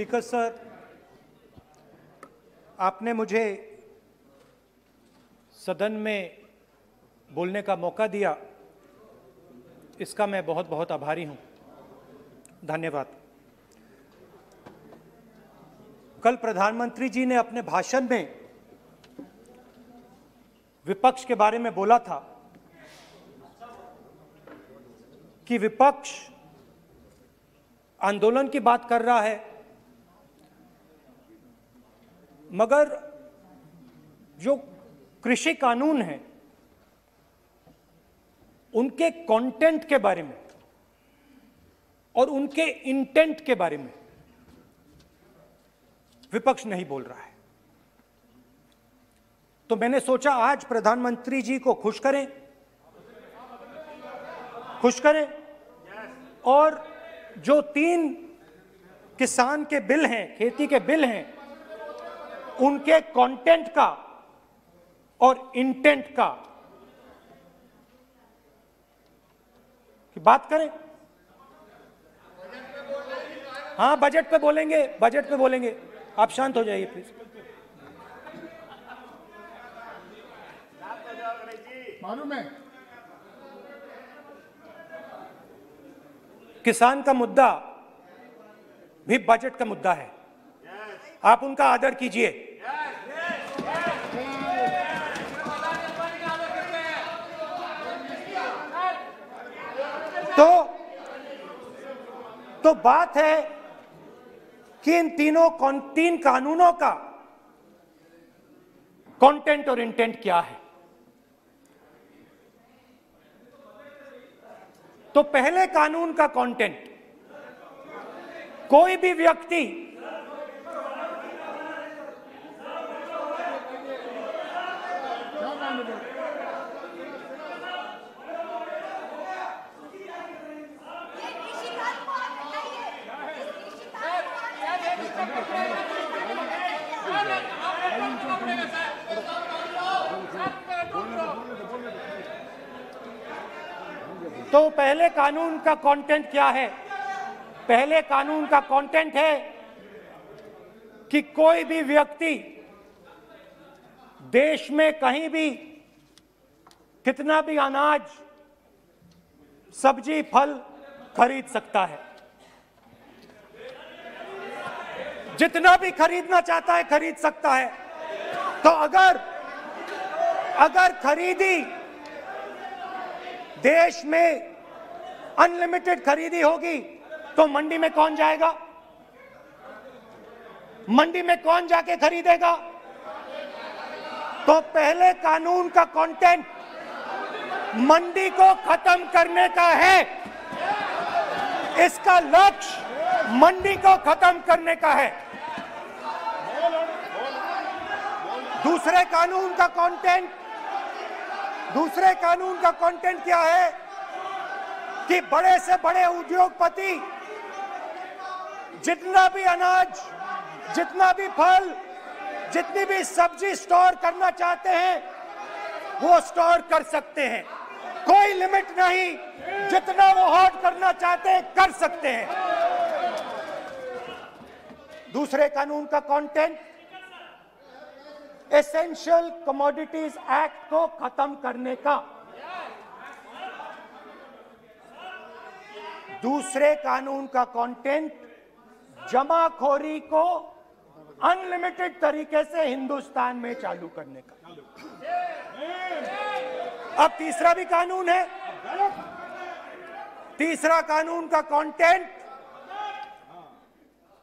Speaker sir, आपने मुझे सदन में बोलने का मौका दिया, इसका मैं बहुत बहुत आभारी हूँ। धन्यवाद। कल प्रधानमंत्री जी ने अपने भाषण में विपक्ष के बारे में बोला था कि विपक्ष आंदोलन की बात कर रहा है मगर जो कृषि कानून है, उनके कंटेंट के बारे में और उनके इंटेंट के बारे में विपक्ष नहीं बोल रहा है। तो मैंने सोचा आज प्रधानमंत्री जी को खुश करें खुश करें और जो तीन किसान के बिल हैं, खेती के बिल हैं उनके कंटेंट का और इंटेंट का की बात करें। हाँ बजट पे बोलेंगे बजट पे बोलेंगे। आप शांत हो जाइए प्लीज़ मालूम है? किसान का मुद्दा भी बजट का मुद्दा है। आप उनका आदर कीजिए तो तो बात है कि इन तीनों तीन कानूनों का कंटेंट और इंटेंट क्या है? तो पहले कानून का कंटेंट कोई भी व्यक्ति तो पहले कानून का कंटेंट क्या है? पहले कानून का कंटेंट है कि कोई भी व्यक्ति देश में कहीं भी, कितना भी अनाज, सब्ज़ी, फल खरीद सकता है। जितना भी खरीदना चाहता है, खरीद सकता है। तो अगर अगर खरीदी देश में अनलिमिटेड खरीदी होगी तो मंडी में कौन जाएगा? मंडी में कौन जाके खरीदेगा? तो पहले कानून का कंटेंट मंडी को खत्म करने का है। इसका लक्ष्य मंडी को खत्म करने का है। दूसरे कानून का कंटेंट दूसरे कानून का कंटेंट क्या है? कि बड़े से बड़े उद्योगपति जितना भी अनाज, जितना भी फल, जितनी भी सब्ज़ी स्टोर करना चाहते हैं, वो स्टोर कर सकते हैं। कोई लिमिट नहीं, जितना वो हॉट करना चाहते हैं, कर सकते हैं। दूसरे कानून का कंटेंट एसेंशियल कमोडिटीज एक्ट को खत्म करने का। दूसरे कानून का कंटेंट जमाखोरी को अनलिमिटेड तरीके से हिंदुस्तान में चालू करने का। अब तीसरा भी कानून है। तीसरा कानून का कंटेंट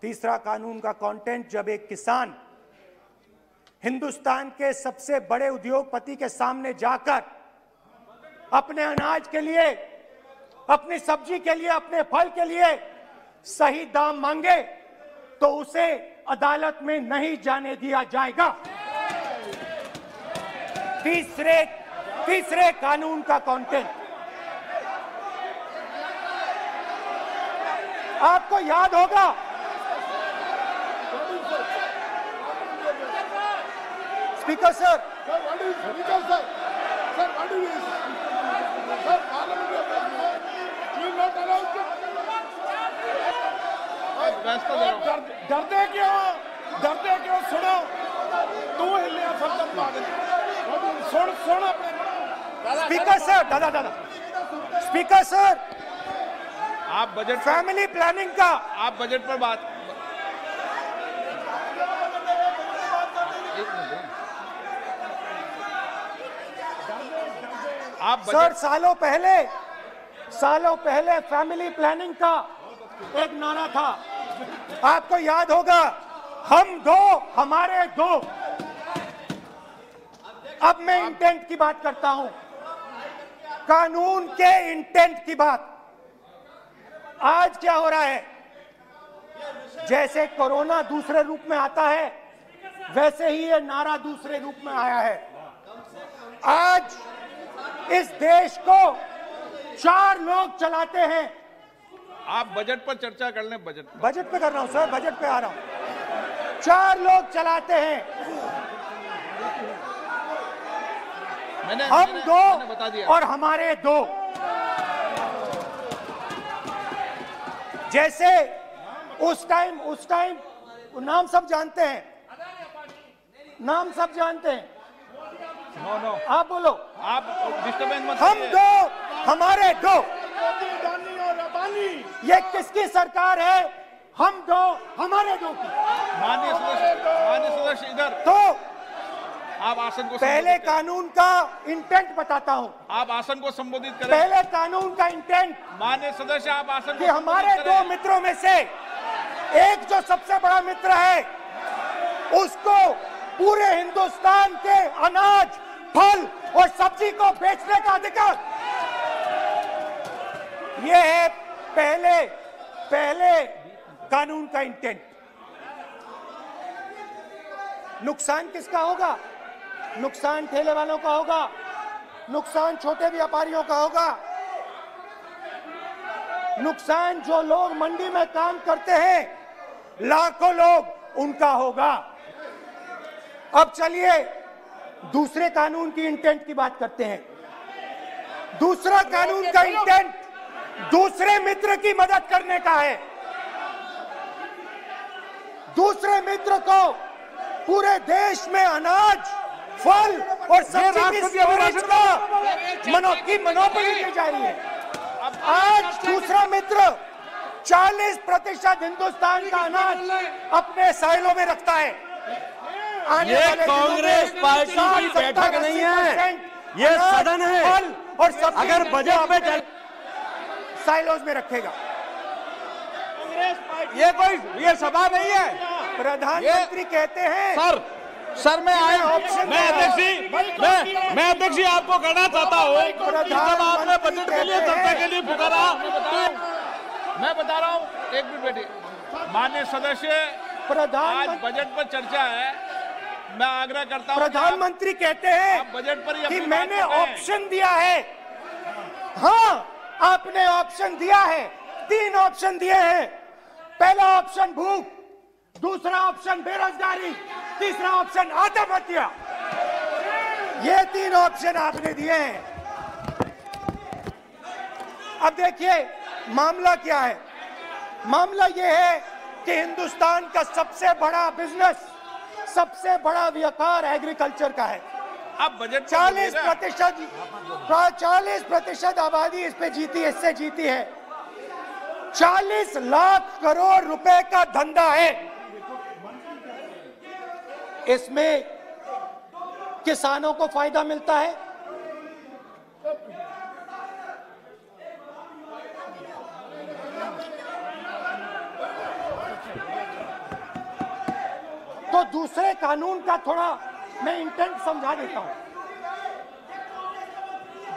तीसरा कानून का कंटेंट जब एक किसान हिंदुस्तान के सबसे बड़े उद्योगपति के सामने जाकर अपने अनाज के लिए, अपनी सब्ज़ी के लिए, अपने फल के लिए सही दाम मांगे तो उसे अदालत में नहीं जाने दिया जाएगा। तीसरे तीसरे कानून का कंटेंट आपको याद होगा speaker sir Sir, what is Speaker, sir? Sir, what is this? Sir, Parliament of India will not allow it. बहस दे रहा। डर- डरते क्यों? डरते क्यों? सुनो। तू हिलिया पागल सुन सुन अपने। स्पीकर सर दादा दादा स्पीकर सर आप बजट फैमिली प्लानिंग का। आप बजट पर बात आप सर, सालों पहले सालों पहले फैमिली प्लानिंग का एक नारा था। आपको याद होगा, हम दो, हमारे दो। अब मैं इंटेंट की बात करता हूँ। कानून के इंटेंट की बात। आज क्या हो रहा है? जैसे कोरोना दूसरे रूप में आता है, वैसे ही ये नारा दूसरे रूप में आया है। आज इस देश को चार लोग चलाते हैं। आप बजट पर चर्चा कर लें बजट पर। बजट पे कर रहा हूँ सर बजट पे आ रहा हूँ। चार लोग चलाते हैं। मैंने हम मैंने- दो मैंने बता दिया। और हमारे दो। जैसे उस टाइम उस टाइम नाम सब जानते हैं। नाम सब जानते हैं। नो नो आप बोलो। आप डिस्टर्बेंस मत हम दो हमारे दो। और अबानी ये किसकी सरकार है? हम दो हमारे दो की। माननीय सदस्य माननीय सदस्य इधर। तो आप आसन को पहले कानून का इंटेंट बताता हूँ। आप आसन को संबोधित करें। पहले कानून का इंटेंट माननीय सदस्य आप आसन कि हमारे दो मित्रों में से एक जो सबसे बड़ा मित्र है उसको पूरे हिंदुस्तान के अनाज फल और सब्ज़ी को बेचने का अधिकार। यह है पहले पहले कानून का इंटेंट नुकसान किसका होगा? नुकसान ठेले वालों का होगा। नुकसान छोटे व्यापारियों का होगा। नुकसान जो लोग मंडी में काम करते हैं, लाखों लोग उनका होगा। अब चलिए दूसरे कानून की इंटेंट की बात करते हैं। दूसरा कानून का इंटेंट दूसरे मित्र की मदद करने का है। दूसरे मित्र को पूरे देश में अनाज फल और सब्ज़ी की मनो की मनोबली दी जा रही है। आज दूसरा मित्र 40 प्रतिशत हिंदुस्तान का अनाज अपने साइलों में रखता है। आने ये कांग्रेस पार्टी की बैठक नहीं है। 80% ये सदन है। और अगर बजट में चल साइलोज में रखेगा। ये कोई ये सभा नहीं है। प्रधानमंत्री कहते हैं सर सर मैं आया मैं अध्यक्ष जी मैं मैं अध्यक्ष जी आपको कहना चाहता हूँ जब आपने बजट के लिए चर्चा के लिए पुकारा तो मैं बता रहा हूँ एक मिनट बैठिए मान्य सदस्य प्रधान आज बजट पर चर्चा है। मैं आग्रह करता हूँ प्रधानमंत्री कहते हैं बजट पर ही कि मैंने। ऑप्शन दिया है। हाँ आपने ऑप्शन दिया है। तीन ऑप्शन दिए हैं। पहला ऑप्शन भूख दूसरा ऑप्शन बेरोजगारी तीसरा ऑप्शन आत्महत्या ये तीन ऑप्शन आपने दिए हैं। अब देखिए मामला क्या है? मामला ये है कि हिंदुस्तान का सबसे बड़ा बिज़नेस सबसे बड़ा व्यापार एग्रीकल्चर का है। अब बजट चालीस प्रतिशत चालीस प्रतिशत आबादी इस पे जीती इससे जीती है। चालीस लाख करोड़ रुपए का धंधा है। इसमें किसानों को फ़ायदा मिलता है तो दूसरे कानून का थोड़ा मैं इंटेंट समझा देता हूँ।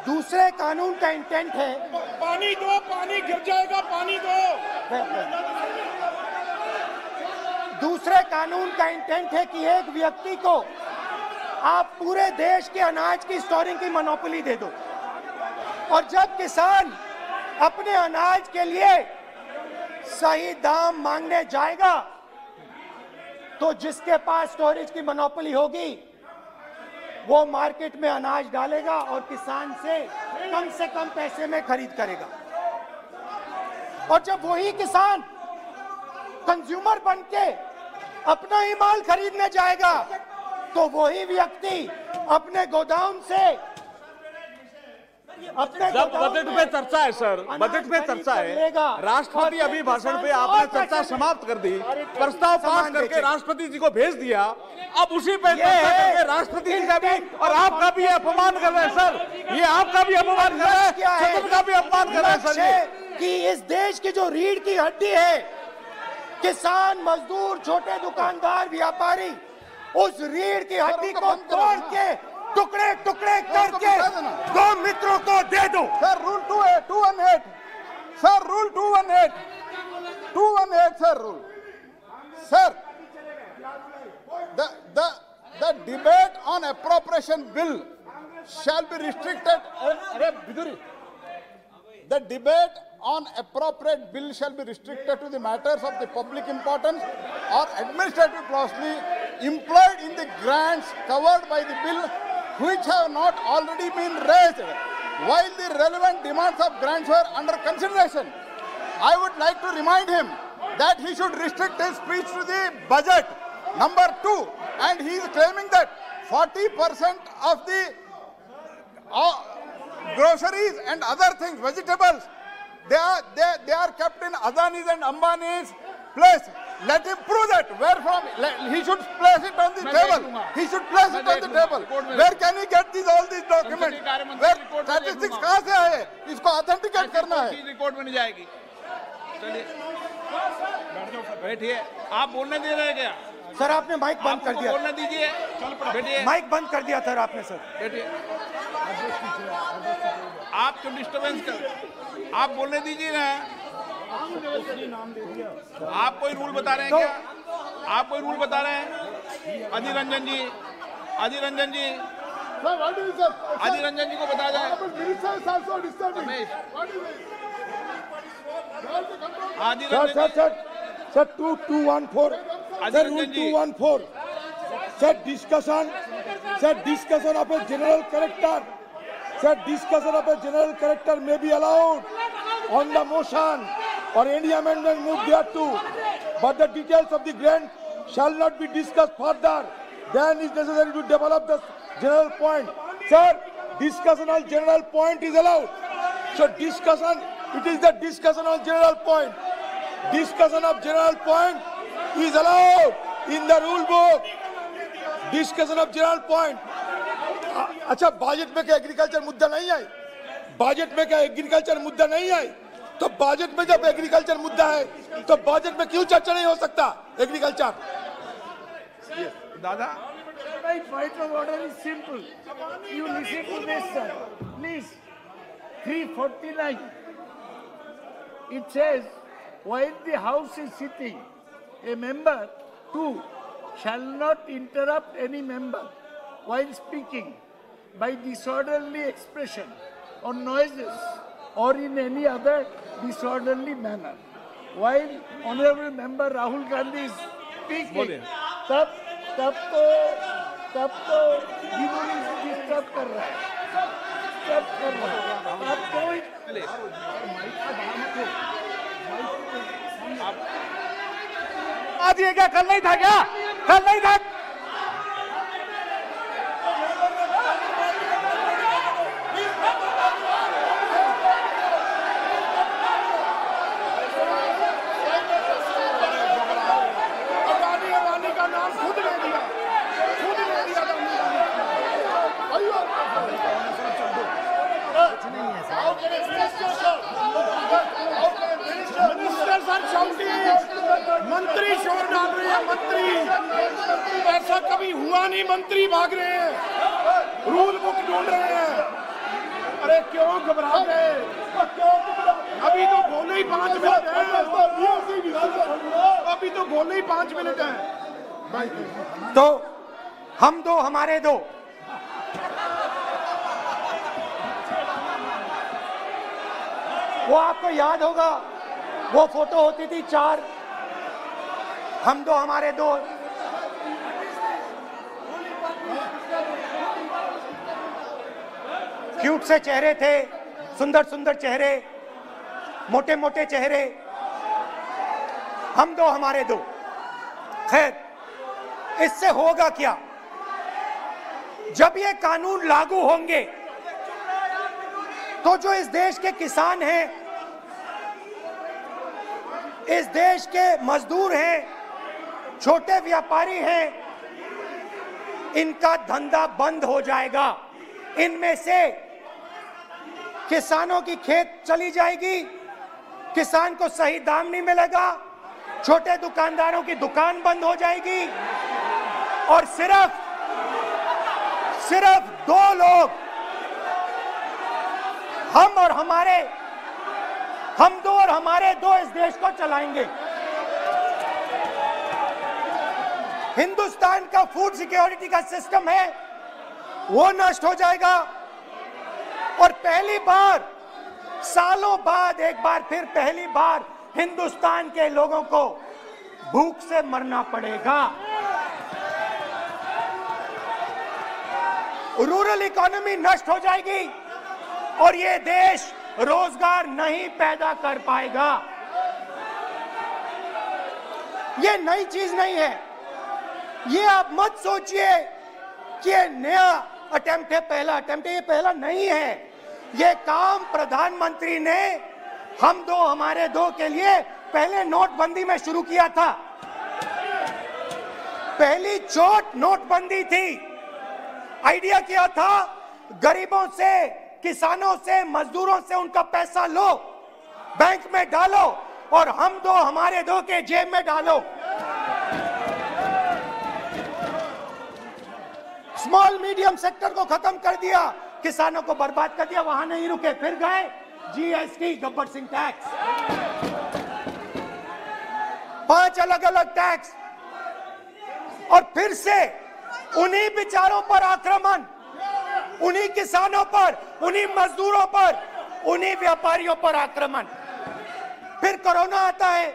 दूसरे कानून का इंटेंट है। पानी दो पानी गिर जाएगा पानी दो। दूसरे कानून का इंटेंट है कि एक व्यक्ति को आप पूरे देश के अनाज की स्टोरिंग की मनोपली दे दो। और जब किसान अपने अनाज के लिए सही दाम मांगने जाएगा तो जिसके पास स्टोरेज की मनोपली होगी, वो मार्केट में अनाज डालेगा और किसान से कम से कम पैसे में खरीद करेगा। और जब वही किसान कंज्यूमर बन के अपना ही माल खरीदने जाएगा तो वही व्यक्ति अपने गोदाम से अपने जब बजट में पे चर्चा है सर बजट पे चर्चा है। राष्ट्रपति अभी भाषण पे आपने चर्चा समाप्त कर दी। प्रस्ताव पास करके राष्ट्रपति जी को भेज दिया। अब उसी पे राष्ट्रपति जी का भी और आपका भी अपमान कर रहे हैं सर। ये आपका भी अपमान कर रहे हैं। सदन का भी अपमान कर रहे हैं सर कि इस देश की जो रीढ़ की हड्डी है किसान मजदूर छोटे दुकानदार व्यापारी उस रीढ़ की हड्डी को तोड़ के टुकड़े टुकड़े करके दो मित्रों को दे दो। Sir rule two eight two one eight sir rule two one eight two one eight sir rule sir the debate on appropriation bill shall be restricted अरे Bidhuri. The debate on appropriate bill shall be restricted to the matters of the public importance और administrative policy employed in the grants covered by the bill which have not already been raised while the relevant demands of grants were under consideration. I would like to remind him that he should restrict his speech to the budget. Number two, and he is claiming that 40% of the uh, groceries and other things, vegetables, they are they, they are kept in Adani's and Ambani's place. Let him prove that. Where from? Let, he should place it on the table. He should place it on the table. Where can he get these all these documents? Where statistics। कहाँ से आए? इसको authenticate करना है record में नहीं जाएगी चलिए बैठिए आप बोलने दे रहे क्या सर आपने माइक बंद कर दिया बोलने दीजिए बैठिए माइक बंद कर दिया सर आपने सर बैठिए आप क्यों डिस्टरबेंस कर आप बोलने दीजिए ना आप कोई रूल बता रहे हैं क्या? आप कोई रूल बता रहे हैं? अधीर रंजन जी अधीर रंजन जी अधीर रंजन जी को बता जाए sir Ranjan sir two two one four Adhir sir rule two one four sir discussion sir discussion of a general character sir discussion of a general character may be allowed on the motion. Or any amendment moved thereto but the details of the grant shall not be discussed further then is necessary to develop the general point sir discussion on general point is allowed so discussion it is the discussion on general point discussion of general point is allowed in the rule book discussion of general point अ- अच्छा budget में क्या agriculture मुद्दा नहीं है budget में क्या agriculture मुद्दा नहीं है तो बजट में जब एग्रीकल्चर मुद्दा है तो बजट में क्यों चर्चा नहीं हो सकता? एग्रीकल्चर दादा। Order is simple you listen to this sir please 349 it says when the house is sitting a member to shall not interrupt any member while speaking by disorderly expression और noises or in any other disorderly manner. While Honorable Member Rahul Gandhi is speaking। तब तब तो तब तो disturb कर रहा है disturb कर रहा है अब कोई चलिए आज ये क्या कल नहीं था क्या कल नहीं था अडानी अडानी का नाम खुद ले दिया खुद ले दिया अडानी अडानी का। Minister sir shouting. मंत्री शोर डाल रहे हैं, मंत्री। ऐसा कभी हुआ नहीं, मंत्री भाग रहे हैं। रूल बुक ढूंढ रहे हैं। अरे क्यों घबरा गए? अभी तो बोले ही पाँच मिनट है। अभी तो बोले ही पाँच मिनट है। तो हम दो, हमारे दो। वो आपको याद होगा वो फ़ोटो होती थी चार। हम दो, हमारे दो। क्यूट से चेहरे थे, सुंदर सुंदर चेहरे, मोटे मोटे चेहरे। हम दो, हमारे दो। खैर, इससे होगा क्या? जब ये कानून लागू होंगे तो जो इस देश के किसान हैं इस देश के मजदूर हैं, छोटे व्यापारी हैं, इनका धंधा बंद हो जाएगा। इनमें से किसानों की खेत चली जाएगी, किसान को सही दाम नहीं मिलेगा, छोटे दुकानदारों की दुकान बंद हो जाएगी, और सिर्फ़ सिर्फ़ दो लोग, हम और हमारे हम दो और हमारे दो इस देश को चलाएँगे। हिंदुस्तान का फ़ूड सिक्योरिटी का सिस्टम है, वो नष्ट हो जाएगा। और पहली बार, सालों बाद एक बार फिर पहली बार हिंदुस्तान के लोगों को भूख से मरना पड़ेगा। रूरल इकोनॉमी नष्ट हो जाएगी और ये देश रोज़गार नहीं पैदा कर पाएगा। ये नई चीज़ नहीं है। ये आप मत सोचिए कि नया अटेम्प्ट है, पहला अटेम्प्ट है, ये पहला नहीं है। ये काम प्रधानमंत्री ने हम दो, हमारे दो के लिए पहले नोटबंदी में शुरू किया था। पहली चोट नोटबंदी थी। आइडिया किया था, गरीबों से किसानों से, मजदूरों से उनका पैसा लो। बैंक में डालो और हम दो, हमारे दो के जेब में डालो। स्मॉल, मीडियम सेक्टर को खत्म कर दिया। किसानों को बर्बाद कर दिया, वहाँ नहीं रुके, फिर गए। GST Gabbar Singh tax. पाँच अलग अलग टैक्स। और फिर से उन्हीं विचारों पर आक्रमण, उन्हीं किसानों पर उन्हीं मजदूरों पर उन्हीं व्यापारियों पर आक्रमण। फिर कोरोना आता है।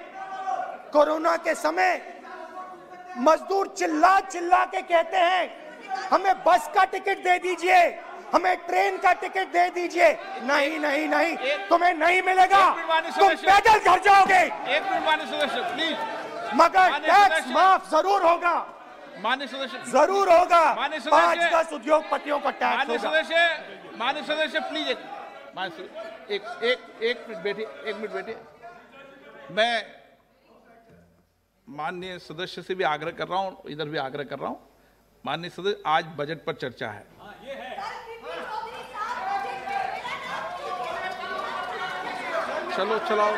कोरोना के समय मजदूर चिल्ला चिल्ला के कहते हैं हमें बस का टिकट दे दीजिए हमें ट्रेन का टिकट दे दीजिए। नहीं नहीं नहीं तुम्हें नहीं मिलेगा। तुम पैदल घर जाओगे। एक मिनट प्लीज़ मगर टैक्स माफ़ ज़रूर होगा। मान्य सदस्य। ज़रूर होगा। पाँच दस उद्योगपतियों का टैक्स होगा। मान्य सदस्य प्लीज़ एक एक एक एक मिनट बैठिए एक मिनट बैठिए मैं माननीय सदस्य से भी आग्रह कर रहा हूँ, इधर भी आग्रह कर रहा हूँ। माननीय सदस्य, आज बजट पर चर्चा है। चलो, चलाओ।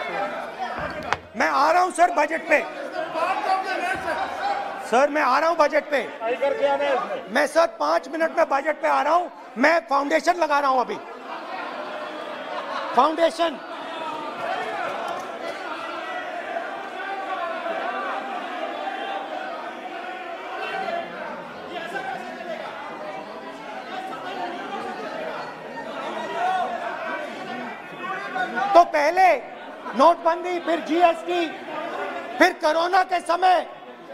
मैं आ रहा हूँ, सर, बजट पे। सर मैं आ रहा हूँ बजट पे। मैं सर पाँच मिनट में बजट पे आ रहा हूँ। मैं फाउंडेशन लगा रहा हूँ अभी। फाउंडेशन तो पहले नोटबंदी फिर जीएसटी फिर कोरोना के समय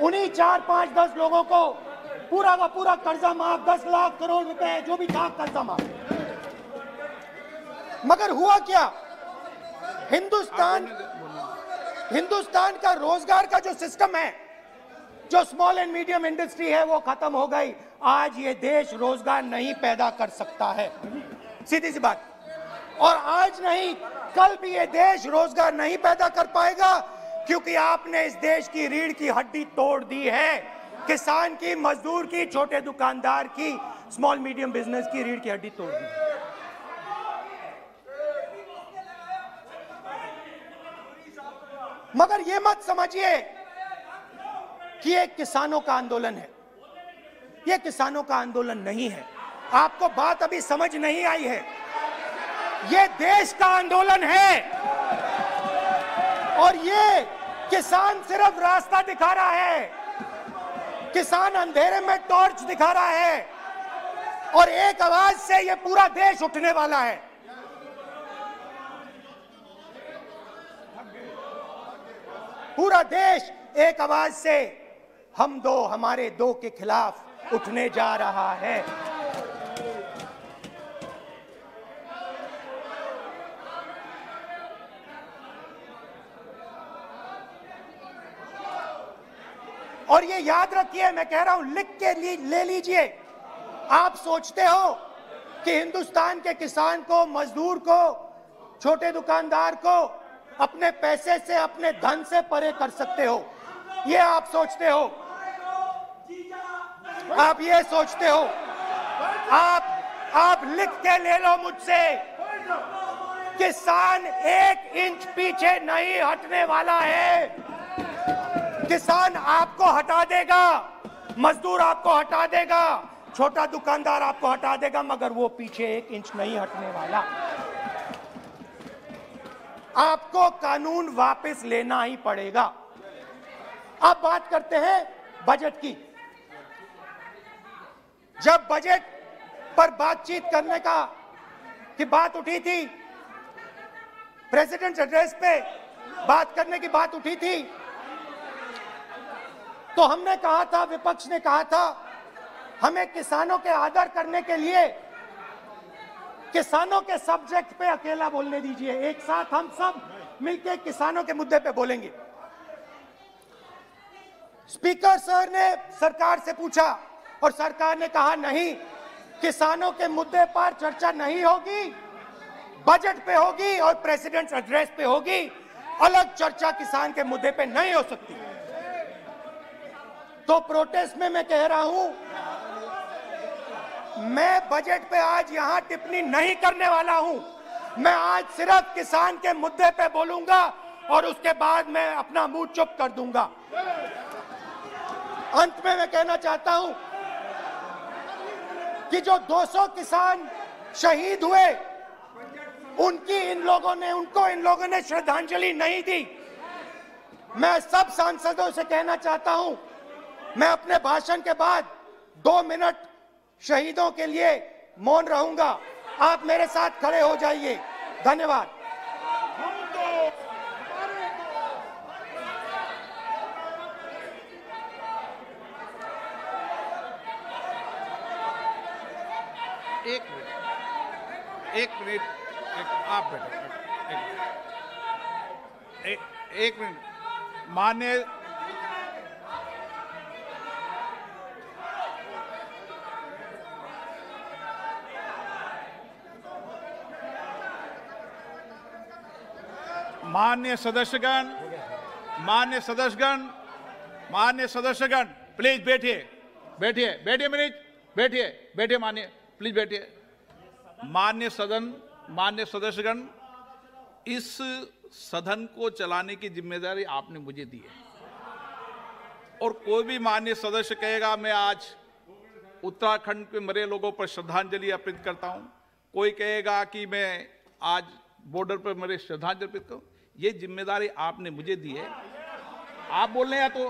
उन्हीं चार पाँच दस लोगों को पूरा का पूरा कर्जा माफ़, दस लाख करोड़ रुपए जो भी था कर्जा माफ़। मगर हुआ क्या? हिंदुस्तान हिंदुस्तान का रोज़गार का जो सिस्टम है, जो स्मॉल एंड मीडियम इंडस्ट्री है, वो खत्म हो गई। आज ये देश रोज़गार नहीं पैदा कर सकता है। सीधी सी बात। और आज नहीं, कल भी ये देश रोज़गार नहीं पैदा कर पाएगा। क्योंकि आपने इस देश की रीढ़ की हड्डी तोड़ दी है। किसान की, मजदूर की, छोटे दुकानदार की स्मॉल मीडियम बिज़नेस की रीढ़ की हड्डी तोड़ दी। मगर ये मत समझिए कि ये किसानों का आंदोलन है। ये किसानों का आंदोलन नहीं है। आपको बात अभी समझ नहीं आई है। ये देश का आंदोलन है। और ये किसान सिर्फ़ रास्ता दिखा रहा है। किसान अंधेरे में टॉर्च दिखा रहा है और एक आवाज़ से ये पूरा देश उठने वाला है। पूरा देश एक आवाज़ से हम दो, हमारे दो के खिलाफ उठने जा रहा है। और ये याद रखिए मैं कह रहा हूँ लिख के ली, ले लीजिए। आप सोचते हो कि हिंदुस्तान के किसान को मजदूर को छोटे दुकानदार को अपने पैसे से अपने धन से परे कर सकते हो? ये आप सोचते हो? आप ये सोचते हो? आप आप लिख के ले लो मुझसे। किसान एक इंच पीछे नहीं हटने वाला है। किसान आपको हटा देगा, मजदूर आपको हटा देगा, छोटा दुकानदार आपको हटा देगा, मगर वो पीछे एक इंच नहीं हटने वाला। आपको कानून वापस लेना ही पड़ेगा। अब बात करते हैं बजट की। जब बजट पर बातचीत करने का की बात उठी थी, प्रेसिडेंट एड्रेस पे बात करने की बात उठी थी तो हमने कहा था, विपक्ष ने कहा था, हमें किसानों के आदर करने के लिए किसानों के सब्जेक्ट पे अकेला बोलने दीजिए। एक साथ हम सब मिलकर किसानों के मुद्दे पे बोलेंगे। स्पीकर सर ने सरकार से पूछा और सरकार ने कहा, नहीं, किसानों के मुद्दे पर चर्चा नहीं होगी, बजट पे होगी और प्रेसिडेंट एड्रेस पे होगी। अलग चर्चा किसान के मुद्दे पे नहीं हो सकती। तो प्रोटेस्ट में मैं कह रहा हूँ, मैं बजट पे आज यहाँ टिप्पणी नहीं करने वाला हूँ। मैं आज सिर्फ़ किसान के मुद्दे पे बोलूँगा और उसके बाद मैं अपना मुँह चुप कर दूँगा। अंत में मैं कहना चाहता हूँ कि जो 200 किसान शहीद हुए, उनकी इन लोगों ने, उनको इन लोगों ने श्रद्धांजलि नहीं दी। मैं सब सांसदों से कहना चाहता हूँ मैं अपने भाषण के बाद दो मिनट शहीदों के लिए मौन रहूँगा। आप मेरे साथ खड़े हो जाइए। धन्यवाद। एक मिनट। एक मिनट। आप बैठो। एक मिनट। मान्य मान्य सदस्यगण मान्य सदस्यगण मान्य सदस्यगण प्लीज़ बैठिए बैठिए बैठिए मनीष बैठिए बैठिए मान्य प्लीज़ बैठिए। मान्य सदन, मान्य सदस्यगण, इस सदन को चलाने की ज़िम्मेदारी आपने मुझे दी है। और कोई भी मान्य सदस्य कहेगा, मैं आज उत्तराखंड के मरे लोगों पर श्रद्धांजलि अर्पित करता हूँ। कोई कहेगा कि, मैं आज बॉर्डर पर मरे श्रद्धांजलि अर्पित करूँ? ये ज़िम्मेदारी आपने मुझे दी है। आप बोल रहे हैं तो